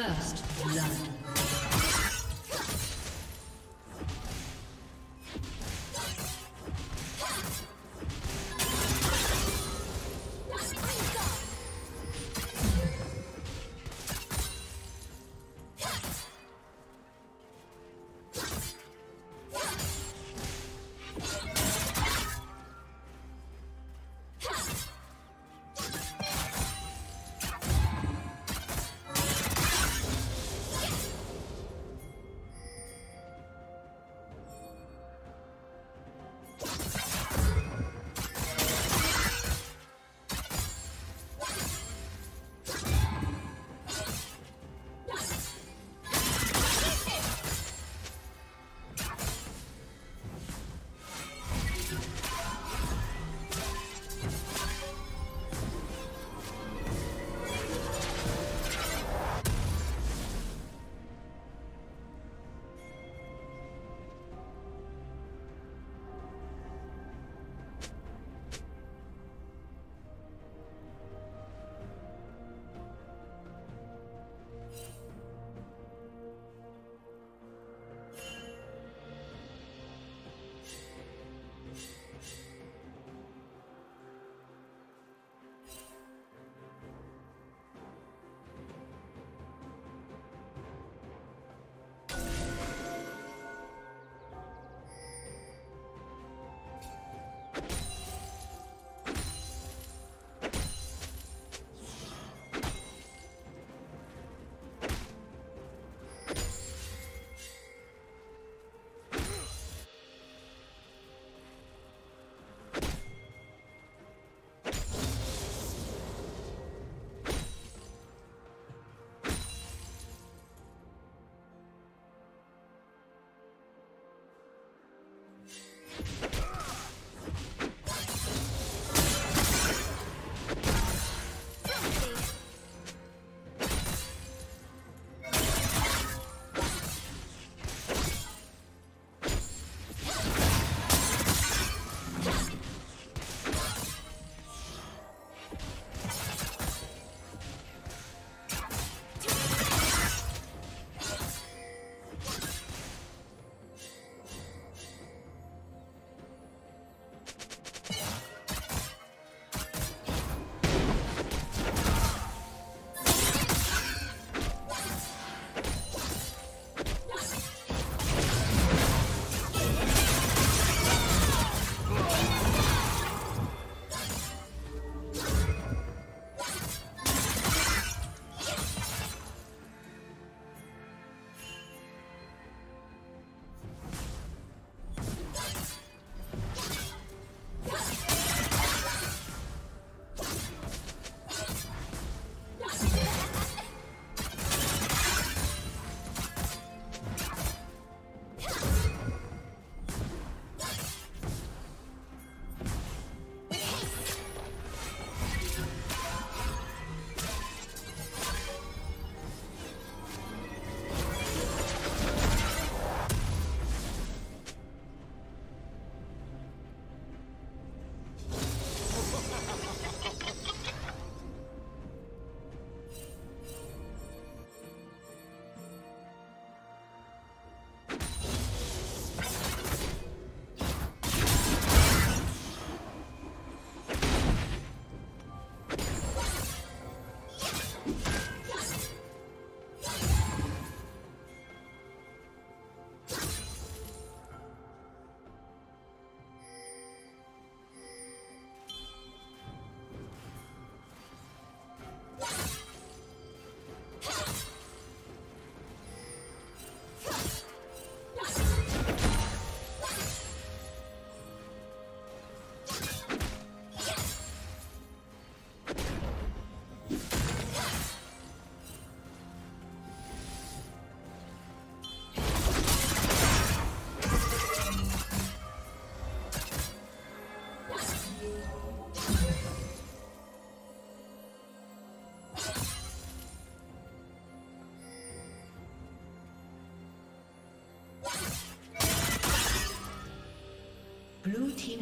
First blood.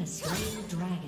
Slain the dragon.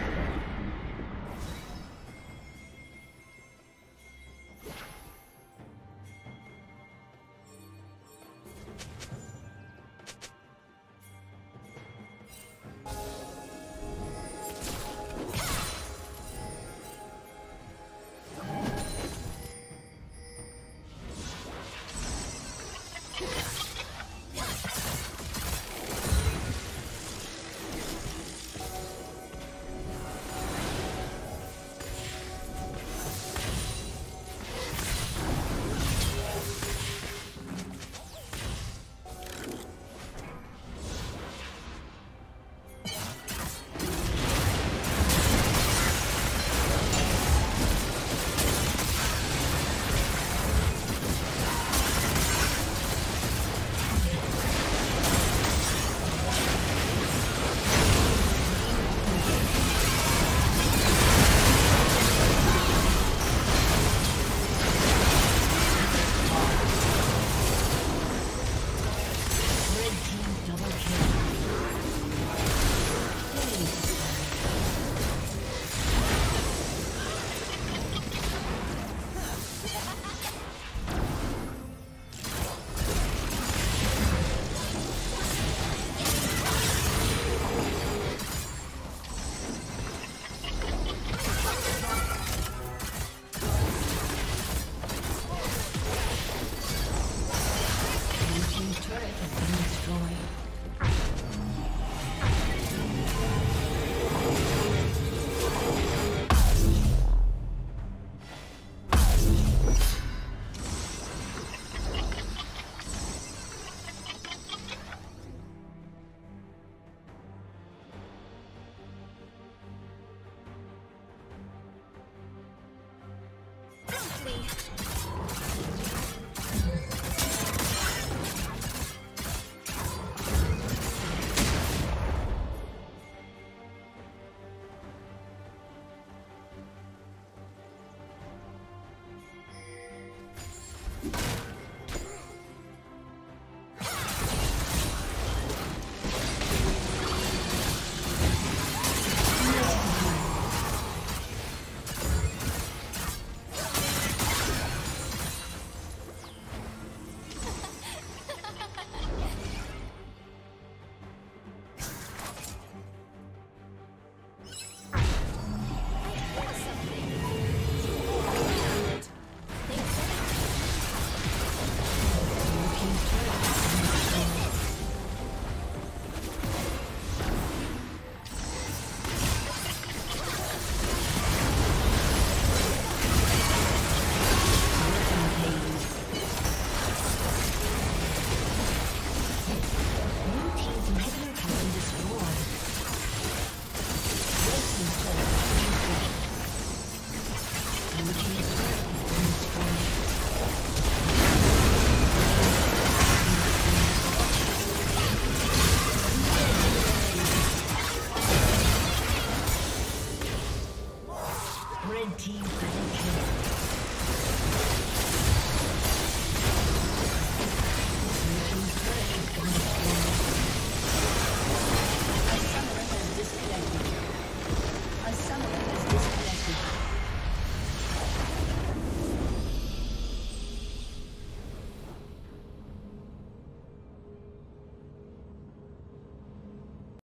team's